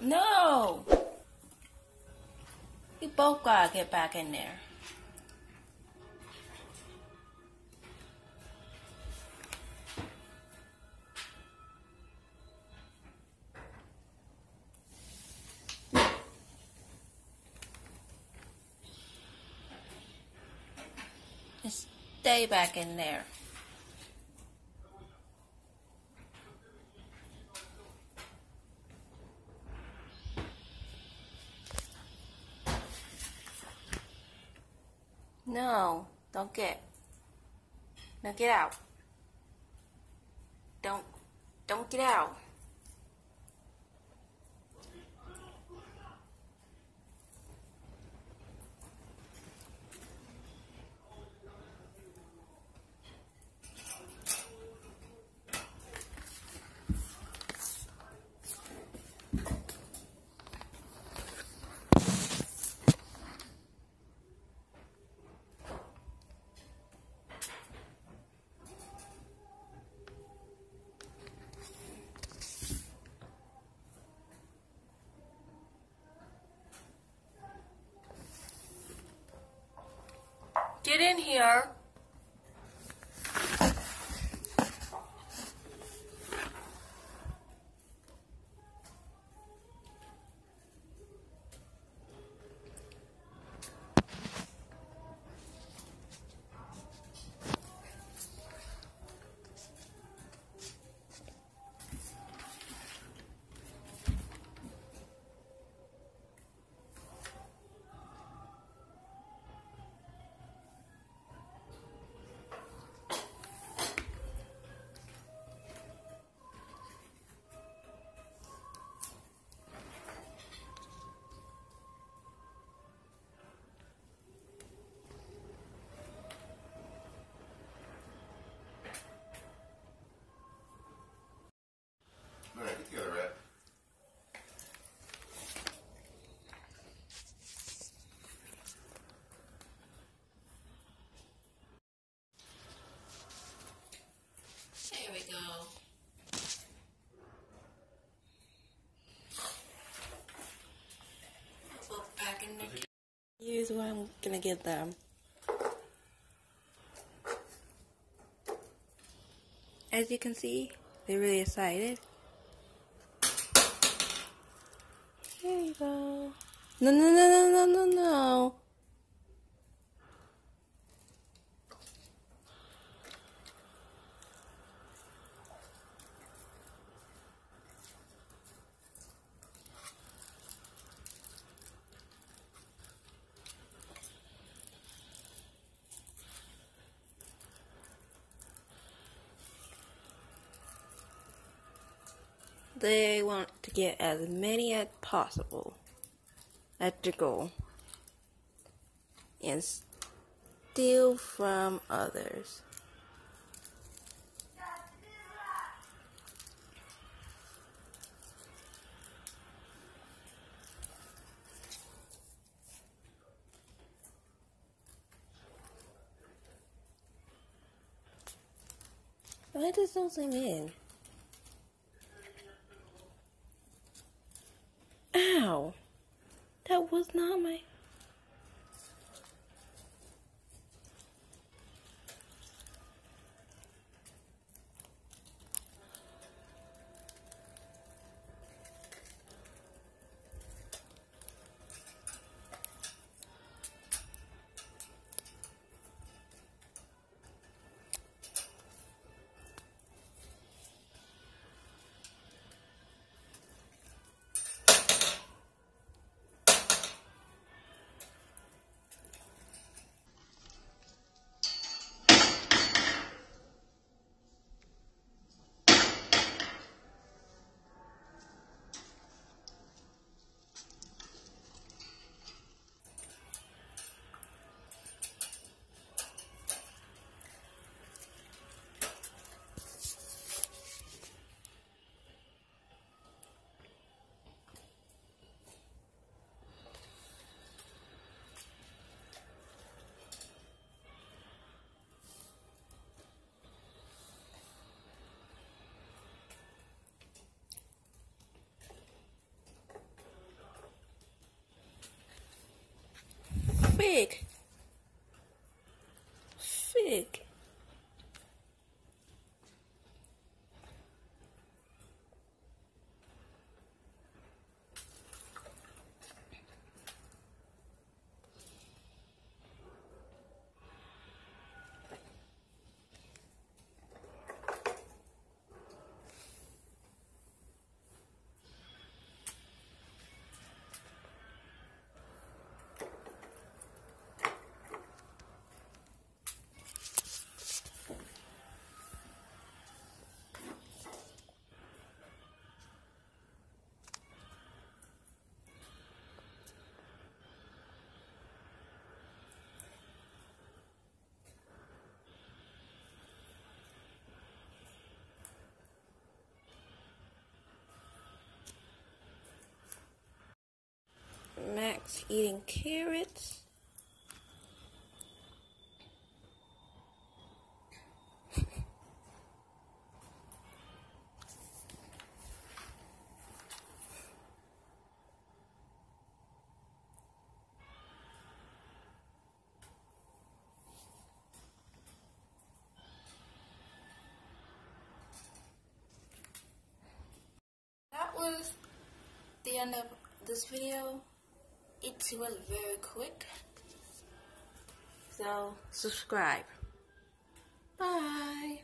No. You both gotta get back in there. Stay back in there. No, don't get. Now get out. Don't, don't get out. In here. I'm gonna get them. As you can see, they're really excited. There you go. No, no, no, no, no, no, no. They want to get as many as possible at the goal and steal from others. Why does don't zoom in? That was not my. Fig. Fig. Max eating carrots. That was the end of this video it went very quick. So subscribe. Bye.